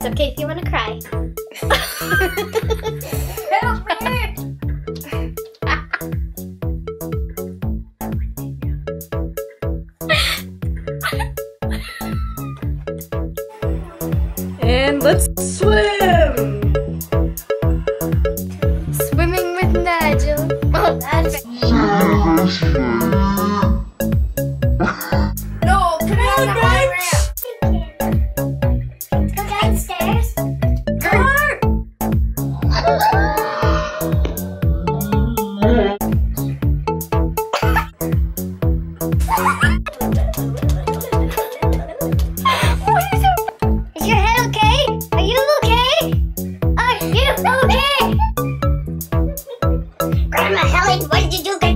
It's okay if you want to cry. Help me! and let's swim! Swimming with Nigel. Oh, that's Grandma Helen, what did you do?